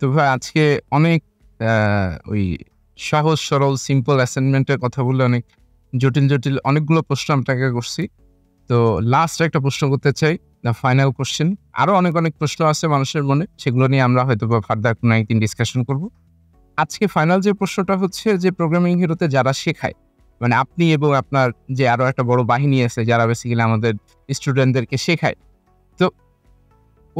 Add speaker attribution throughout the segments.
Speaker 1: তো ভাই, আজকে অনেক ওই সহজ, সরল সিম্পল অ্যাসাইনমেন্টের কথা বলে অনেক জটিল জটিল অনেকগুলো প্রশ্ন আপনাকে করছি। তো লাস্ট একটা প্রশ্ন করতে চাই দ্য ফাইনাল কোশ্চেন আরও অনেক অনেক প্রশ্ন আছে মানুষের মনে, সেগুলো নিয়ে আমরা হয়তো বা ফার্দার কোনো একদিন ডিসকাশন করব। আজকে ফাইনাল যে প্রশ্নটা হচ্ছে যে প্রোগ্রামিং হিরোতে যারা শেখায় মানে আপনি এবং আপনার যে আরও একটা বড় বাহিনী আছে, যারা বেসিক্যালি আমাদের স্টুডেন্টদেরকে শেখায়, তো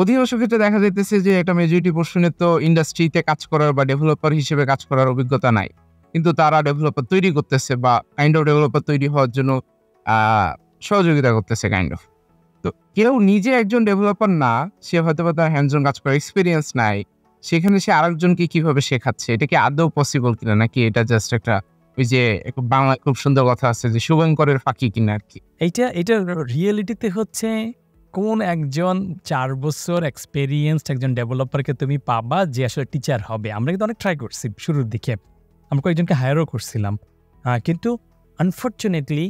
Speaker 1: অধিকাংশ ক্ষেত্রে দেখা যাইতেছে যে একটা মেজরিটি পোর্শনের তো ইন্ডাস্ট্রিতে কাজ করার বা ডেভেলপার হিসেবে কাজ করার অভিজ্ঞতা নাই। কিন্তু তারা ডেভেলপার তৈরি করতেছে বা কাইন্ড অফ ডেভেলপার তৈরি হওয়ার জন্য সহযোগিতা করতেছে কাইন্ড অফ তো কেউ নিজে একজন ডেভেলপার না, সে হয়তো বা তার হ্যান্ডজন কাজ করার এক্সপিরিয়েন্স নাই, সেখানে সে আরেকজনকে কীভাবে শেখাচ্ছে? এটা কি আদৌ পসিবল কিনা? নাকি এটা জাস্ট একটা ওই যে বাংলা খুব সুন্দর কথা আছে যে শুভঙ্করের ফাঁকি কিনা আর কি?
Speaker 2: এইটা এটা রিয়েলিটিতে হচ্ছে কোন একজন চার বছর এক্সপেরিয়েন্সড একজন ডেভেলপারকে তুমি পাবা যে আসলে টিচার হবে? আমরা কিন্তু অনেক ট্রাই করছি শুরুর দিকে। আমরা কয়েকজনকে হায়ারও করছিলাম। কিন্তু আনফর্চুনেটলি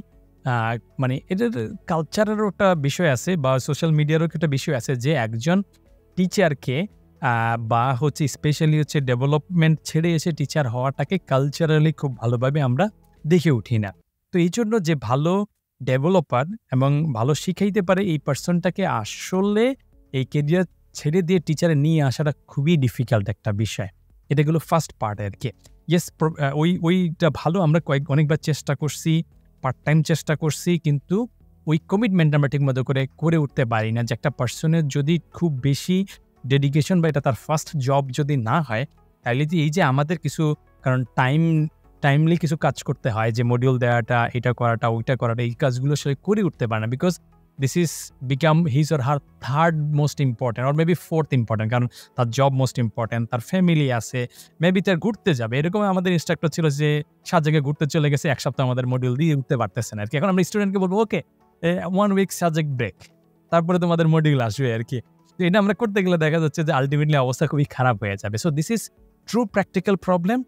Speaker 2: মানে এটার কালচারেরও একটা বিষয় আছে বা সোশ্যাল মিডিয়ারও একটা বিষয় আছে যে একজন টিচারকে বা হচ্ছে স্পেশালি হচ্ছে ডেভেলপমেন্ট ছেড়ে এসে টিচার হওয়াটাকে কালচারালি খুব ভালোভাবে আমরা দেখে উঠি না। তো এই জন্য যে ভালো ডেভেলপার এবং ভালো শিখাইতে পারে এই পার্সনটাকে আসলে এই কেরিয়ার ছেড়ে দিয়ে টিচারে নিয়ে আসাটা খুবই ডিফিকাল্ট একটা বিষয়। এটা গেলো ফার্স্ট পার্ট আর কি ইয়েস ওই, ওইটা ভালো, আমরা কয়েক, অনেকবার চেষ্টা করছি পার্ট টাইম চেষ্টা করছি, কিন্তু ওই কমিটমেন্ট আমরা ঠিকমতো করে করে উঠতে পারি না যে একটা পার্সনের যদি খুব বেশি ডেডিকেশন বা এটা তার ফার্স্ট জব যদি না হয় তাহলে যে এই যে আমাদের কিছু, কারণ টাইম টাইমলি কিছু কাজ করতে হয়, যে মডিউল দেওয়াটা এটা করাটা, ওইটা করাটা, এই কাজগুলো সে করে উঠতে পারে না because this is become his or her third most important or maybe fourth important কারণ তার জব মোস্ট ইম্পর্টেন্ট তার ফ্যামিলি আছে মেবি তার ঘুরতে যাবে। এরকম আমাদের ইনস্ট্রাক্টর ছিল যে সাত জায়গায় ঘুরতে চলে গেছে, এক সপ্তাহ আমাদের মডিউল দিয়ে উঠতে পারতেছে না আর কি এখন আমরা স্টুডেন্টকে বলব okay one week subject break তারপরে তোমাদের মডিউল আসবে আর কি তো এটা আমরা করতে গেলে দেখা যাচ্ছে যে আলটিমেটলি অবস্থা খুবই খারাপ হয়ে যাবে। So this is true practical problem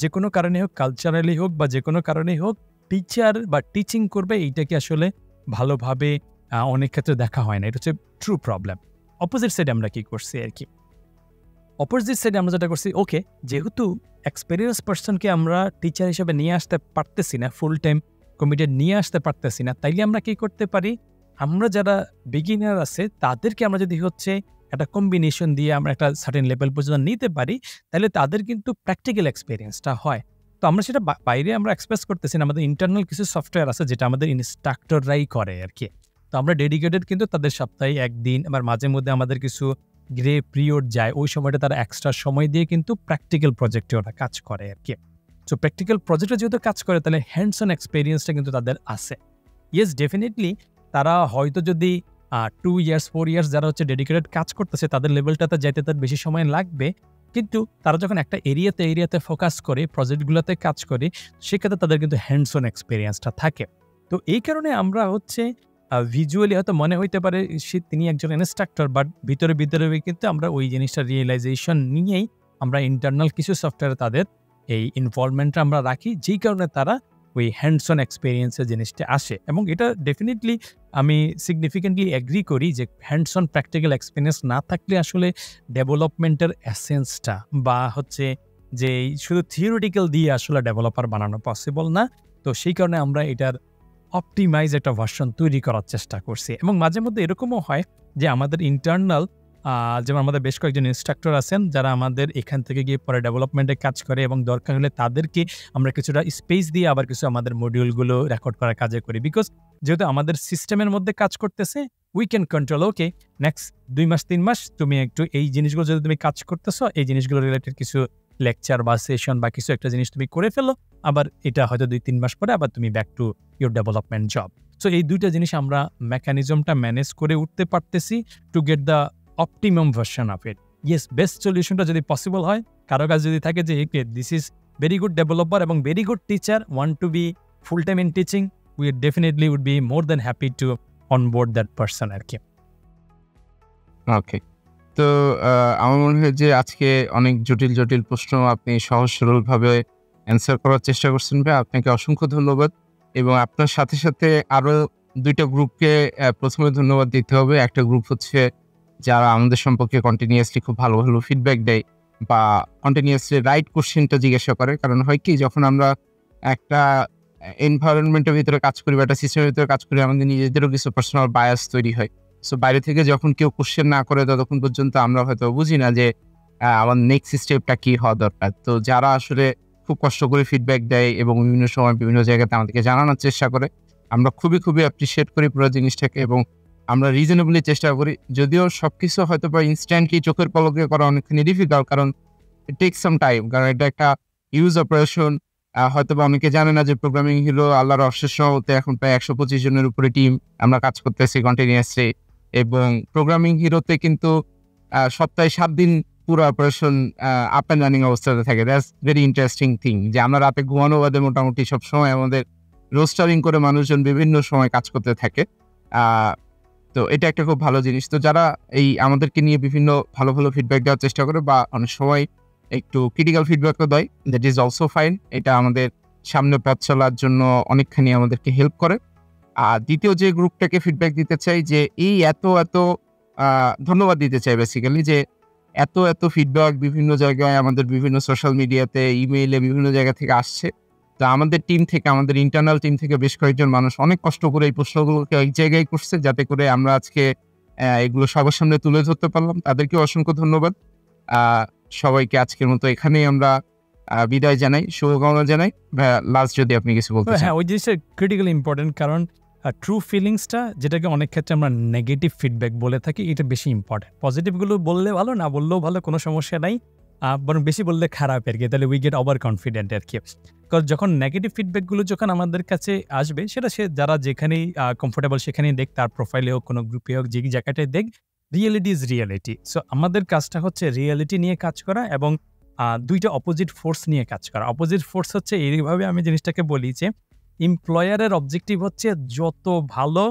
Speaker 2: যে কোনো কারণে হোক কালচারালি হোক বা যে কোনো কারণেই হোক টিচার বা টিচিং করবে, এইটাকে আসলে ভালোভাবে অনেক ক্ষেত্রে দেখা হয় না। এটা হচ্ছে ট্রু প্রবলেম অপোজিট সাইডে আমরা কি করছি আর কি? অপোজিট সাইডে আমরা যেটা করছি ওকে যেহেতু এক্সপেরিয়েন্স পার্সনকে আমরা টিচার হিসেবে নিয়ে আসতে পারতেছি না ফুল টাইম কমিটেড নিয়ে আসতে পারতেছি না, তাইলে আমরা কি করতে পারি? আমরা যারা বিগিনার আছে, তাদেরকে আমরা যদি হচ্ছে একটা কম্বিনেশন দিয়ে আমরা একটা সার্টেন লেভেল পর্যন্ত নিতে পারি, তাহলে তাদের কিন্তু প্র্যাকটিক্যাল এক্সপিরিয়েন্সটা হয়। তো আমরা সেটা বাইরে আমরা এক্সপ্রেস করতেছি না, আমাদের ইন্টারনাল কিছু সফটওয়্যার আছে যেটা আমাদের ইনস্ট্রাক্টররাই করে আর কি তো আমরা ডেডিকেটেড কিন্তু তাদের সপ্তাহে একদিন, আবার মাঝে মধ্যে আমাদের কিছু গ্রে পিরিয়ড যায়, ওই সময়টা তারা এক্সট্রা সময় দিয়ে কিন্তু প্র্যাকটিক্যাল প্রজেক্টে ওরা কাজ করে আর কি সো প্র্যাকটিক্যাল প্রজেক্টে যেহেতু কাজ করে, তাহলে হ্যান্ডস অন এক্সপিরিয়েন্সটা কিন্তু তাদের আছে। ইয়েস ডেফিনেটলি তারা হয়তো যদি টু ইয়ার্স ফোর ইয়ার্স যারা হচ্ছে ডেডিকেটেড কাজ করতেছে, তাদের লেভেলটাতে যাইতে তার বেশি সময় লাগবে। কিন্তু তারা যখন একটা এরিয়াতে এরিয়াতে ফোকাস করে প্রজেক্টগুলোতে কাজ করে, সেক্ষেত্রে তাদের কিন্তু হ্যান্ডস অন এক্সপিরিয়েন্সটা থাকে। তো এই কারণে আমরা হচ্ছে ভিজুয়ালি হয়তো মনে হইতে পারে সে তিনি একজন ইনস্ট্রাক্টর বাট ভিতরে ভিতরে কিন্তু আমরা ওই জিনিসটা রিয়েলাইজেশন নিয়েই আমরা ইন্টারনাল কিছু সফটওয়্যার তাদের এই ইনভলভমেন্টটা আমরা রাখি, যেই কারণে তারা ওই হ্যান্ডস অন এক্সপিরিয়েন্সের জিনিসটা আসে। এবং এটা ডেফিনেটলি আমি সিগনিফিকেন্টলি অ্যাগ্রি করি যে হ্যান্ডস অন প্র্যাকটিক্যাল এক্সপিরিয়েন্স না থাকলে আসলে ডেভেলপমেন্টের অ্যাসেন্সটা বা হচ্ছে যে শুধু থিওরিটিক্যাল দিয়ে আসলে ডেভেলপার বানানো পসিবল না। তো সেই কারণে আমরা এটার অপটিমাইজ একটা ভার্সন তৈরি করার চেষ্টা করছি। এবং মাঝে মধ্যে এরকমও হয় যে আমাদের ইন্টারনাল যেমন আমাদের বেশ কয়েকজন ইনস্ট্রাক্টর আছেন যারা আমাদের এখান থেকে গিয়ে পরে ডেভেলপমেন্টে কাজ করে এবং দরকার হলে তাদেরকে আমরা কিছুটা স্পেস দিয়ে আবার কিছু আমাদের মডিউলগুলো রেকর্ড করার কাজে করি। বিকজ যেহেতু আমাদের সিস্টেমের মধ্যে কাজ করতেছে we can control okay next দুই মাস, তিন মাস তুমি একটু এই জিনিসগুলো যদি তুমি কাজ করতেছো, এই জিনিসগুলো রিলেটেড কিছু লেকচার বা সেশন বা কিছু একটা জিনিস তুমি করে ফেলো, আবার এটা হয়তো দুই, তিন মাস পরে আবার তুমি back to your development job so এই দুইটা জিনিস আমরা মেকানিজমটা ম্যানেজ করে উঠতে পারতেছি to get the optimum version of it yes best সলিউশনটা যদি পসিবল হয়, কারও কাছে যদি থাকে যে একে this is very good developer এবং very good teacher one to be full time in teaching we definitely would be more than happy to on board that person আর কি.
Speaker 1: ওকে তো আমার মনে হয় যে আজকে অনেক জটিল জটিল প্রশ্ন আপনি সহজ, সরলভাবে অ্যান্সার করার চেষ্টা করছেন ভাই। আপনাকে অসংখ্য ধন্যবাদ এবং আপনার সাথে সাথে আরও দুইটা গ্রুপকে প্রথমে ধন্যবাদ দিতে হবে। একটা গ্রুপ হচ্ছে যারা আমাদের সম্পর্কে কন্টিনিউয়াসলি খুব ভালো ভালো ফিডব্যাক দেয় বা কন্টিনিউয়াসলি রাইট কোশ্চেনটা জিজ্ঞাসা করে, কারণ হয় কি, যখন আমরা একটা এনভায়রনমেন্টের ভিতরে কাজ করি বা একটা সিস্টেমের ভিতরে কাজ করি, আমাদের নিজেদেরও কিছু পার্সোনাল বায়াস তৈরি হয়। সো বাইরে থেকে যখন কেউ কোশ্চেন না করে, ততক্ষণ পর্যন্ত আমরা হয়তো বুঝি না যে আমার নেক্সট স্টেপটা কী হওয়া দরকার। তো যারা আসলে খুব কষ্ট করে ফিডব্যাক দেয় এবং বিভিন্ন সময় বিভিন্ন জায়গাতে আমাদেরকে জানানোর চেষ্টা করে, আমরা খুবই খুবই অ্যাপ্রিসিয়েট করি পুরো জিনিসটাকে এবং আমরা রিজনেবলি চেষ্টা করি। যদিও সব কিছু হয়তো বা ইনস্ট্যান্টলি চোখের পলকে করা অনেকখানি ডিফিকাল্ট কারণ টেক সাম টাইম কারণ এটা একটা ইউজ অপারেশন হয়তো বা অনেকে জানে না যে প্রোগ্রামিং হিরো আল্লাহর অশেষ হতে এখন প্রায় একশো পঁচিশ জনের উপরে টিম আমরা কাজ করতেছি কন্টিনিউয়াসলি এবং প্রোগ্রামিং হিরোতে কিন্তু সপ্তাহে সাত দিন পুরো অপারেশন আপ অ্যান্ড রানিং অবস্থাতে থাকে। দ্যাটস ভেরি ইন্টারেস্টিং থিং যে আমরা রাতে ঘুমানো বাদে মোটামুটি সবসময় আমাদের রোস্টারিং করে মানুষজন বিভিন্ন সময় কাজ করতে থাকে। তো এটা একটা খুব ভালো জিনিস। তো যারা এই আমাদেরকে নিয়ে বিভিন্ন ভালো ভালো ফিডব্যাক দেওয়ার চেষ্টা করে বা অনেক সময় একটু ক্রিটিক্যাল ফিডব্যাকও দেয় দ্যাট ইজ অলসো ফাইন এটা আমাদের সামনে পথ চলার জন্য অনেকখানি আমাদেরকে হেল্প করে। আর দ্বিতীয় যে গ্রুপটাকে ফিডব্যাক দিতে চাই যে এই এত এত ধন্যবাদ দিতে চাই বেসিক্যালি যে এত এত ফিডব্যাক বিভিন্ন জায়গায় আমাদের বিভিন্ন সোশ্যাল মিডিয়াতে ইমেইলে বিভিন্ন জায়গা থেকে আসছে। তো আমাদের টিম থেকে আমাদের ইন্টারনাল টিম থেকে বেশ কয়েকজন মানুষ অনেক কষ্ট করে এই প্রশ্নগুলোকে এক জায়গায় করছে যাতে করে আমরা আজকে এগুলো সবার সামনে তুলে ধরতে পারলাম। তাদেরকে অসংখ্য ধন্যবাদ। সবাইকে আজকের মতো এখানেই আমরা বিদায় জানাই শুভকামনা জানাই। লাস্ট যদি আপনি কিছু বলতে
Speaker 2: হ্যাঁ ওই জিনিসটা ক্রিটিক্যালি ইম্পর্টেন্ট কারণ ট্রু ফিলিংসটা যেটাকে অনেক ক্ষেত্রে আমরা নেগেটিভ ফিডব্যাক বলে থাকি এটা বেশি ইম্পর্টেন্ট পজিটিভগুলো বললে ভালো না বললেও ভালো কোনো সমস্যা নাই। বরং বেশি বললে খারাপ আর কি তাহলে উই গেট ওভার কনফিডেন্ট আর কি। কারণ যখন নেগেটিভ ফিডব্যাকগুলো যখন আমাদের কাছে আসবে, সেটা সে, যারা যেখানেই কমফোর্টেবল সেখানেই দেখ, তার প্রোফাইলে হোক, কোনো গ্রুপে হোক যে জায়গাটায় দেখ রিয়েলিটি ইজ রিয়েলিটি সো আমাদের কাজটা হচ্ছে রিয়েলিটি নিয়ে কাজ করা এবং দুইটা অপোজিট ফোর্স নিয়ে কাজ করা। অপোজিট ফোর্স হচ্ছে এইভাবে আমি জিনিসটাকে বলি যে এমপ্লয়ারের অবজেক্টিভ হচ্ছে যত ভালো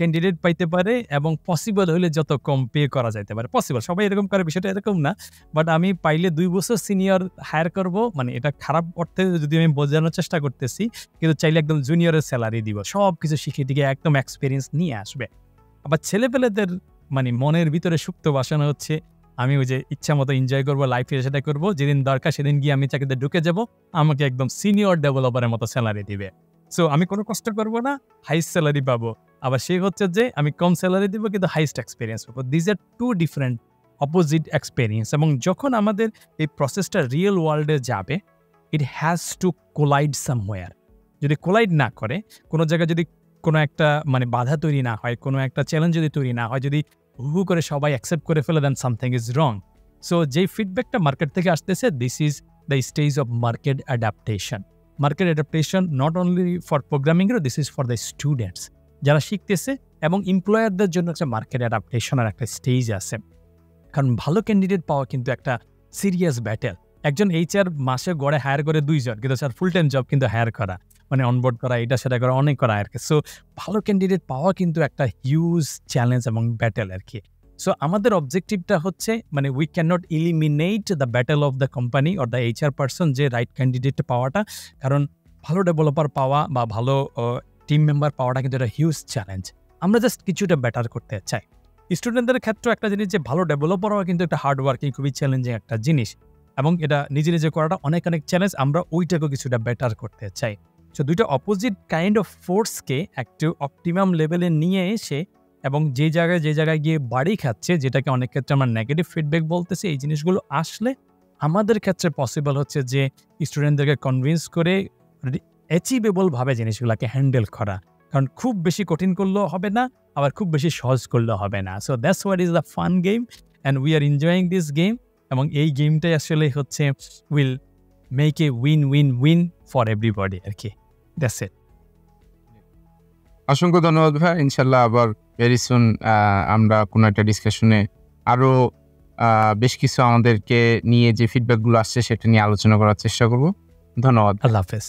Speaker 2: ক্যান্ডিডেট পাইতে পারে এবং পসিবল হলে যত কম পে করা যাইতে পারে। পসিবল সবাই এরকম করে, বিষয়টা এরকম না। বাট আমি পাইলে দুই বছর সিনিয়র হায়ার করব মানে এটা খারাপ অর্থে যদি আমি বোঝানোর চেষ্টা করতেছি, কিন্তু চাইলে একদম জুনিয়রের স্যালারি দিব। সব কিছু শিখে টিকে একদম এক্সপিরিয়েন্স নিয়ে আসবে। আবার ছেলেপেলেদের মানে মনের ভিতরে সুপ্ত বাসানো হচ্ছে, আমি ওই যে ইচ্ছা মতো এনজয় করব লাইফে সেটা করব, যেদিন দরকার সেদিন গিয়ে আমি চাকরিতে ঢুকে যাব, আমাকে একদম সিনিয়র ডেভেলপারের মতো স্যালারি দিবে। সো আমি কোনো কষ্ট করব না হাইস্ট স্যালারি পাবো। আবার সে হচ্ছে যে, আমি কম স্যালারি দিব, কিন্তু হাইস্ট এক্সপিরিয়েন্স পাবো। These are two different opposite experience এবং যখন আমাদের এই প্রসেসটা রিয়েল ওয়ার্ল্ডে যাবে it has to collide somewhere যদি কোলাইড না করে, কোনো জায়গায় যদি কোনো একটা মানে বাধা তৈরি না হয়, কোনো একটা চ্যালেঞ্জ যদি তৈরি না হয়, যদি হু করে সবাই অ্যাকসেপ্ট করে ফেলে then something is wrong so যেই ফিডব্যাকটা মার্কেট থেকে আসতেছে this is the stage of market adaptation market adaptation not only for প্রোগ্রামিংয়েরও this is for the students যারা শিখতেছে এবং এমপ্লয়ারদের জন্য একটা মার্কেট অ্যাডাপ্টেশনের একটা স্টেজ আছে। কারণ ভালো ক্যান্ডিডেট পাওয়া কিন্তু একটা সিরিয়াস ব্যাটেল একজন এইচআর মাসে গড়ে হায়ার করে দুইজন, কিন্তু স্যার ফুল টাইম জব কিন্তু হায়ার করা মানে অনবোর্ড করা, এটা সেটা করা, অনেক করা আর কি। সো ভালো ক্যান্ডিডেট পাওয়া কিন্তু একটা হিউজ চ্যালেঞ্জ এবং ব্যাটেল আর কি। সো আমাদের অবজেক্টিভটা হচ্ছে মানে we can not eliminate the battle of the company or the HR person যে রাইট ক্যান্ডিডেট পাওয়াটা। কারণ, ভালো ডেভেলপার পাওয়া বা ভালো টিম মেম্বার পাওয়াটা কিন্তু একটা হিউজ চ্যালেঞ্জ আমরা জাস্ট কিছুটা বেটার করতে চাই। স্টুডেন্টদের ক্ষেত্রে একটা জিনিস যে, ভালো ডেভেলপার হওয়া কিন্তু একটা হার্ড ওয়ার্কিং খুবই চ্যালেঞ্জিং একটা জিনিস। এবং এটা নিজে নিজে করাটা অনেক অনেক চ্যালেঞ্জ আমরা ওইটাকেও কিছুটা বেটার করতে চাই। সো দুইটা অপোজিট কাইন্ড অফ ফোর্সকে একটু অপটিমাম লেভেলে নিয়ে এসে এবং যে জায়গায় যে জায়গায় গিয়ে বাড়ি খাচ্ছে, যেটাকে অনেক ক্ষেত্রে আমরা নেগেটিভ ফিডব্যাক বলতেছি, এই জিনিসগুলো আসলে আমাদের ক্ষেত্রে পসিবল হচ্ছে যে স্টুডেন্টদেরকে কনভিন্স করে অ্যাচিভেবলভাবে জিনিসগুলোকে হ্যান্ডেল করা। কারণ খুব বেশি কঠিন করলেও হবে না, আবার খুব বেশি সহজ করলেও হবে না। So that's what is the fun game and we are enjoying this game এবং এই গেমটাই আসলে হচ্ছে will make a win win win for everybody আর কি। দ্যাটস ইট
Speaker 1: অসংখ্য ধন্যবাদ ভাই। ইনশাল্লাহ আবার ভেরি সুন আমরা কোনো একটা ডিসকাশনে আরও বেশ কিছু আমাদেরকে নিয়ে যে ফিডব্যাকগুলো আসছে সেটা নিয়ে আলোচনা করার চেষ্টা করব। ধন্যবাদ।
Speaker 2: আল্লাহ হাফেজ।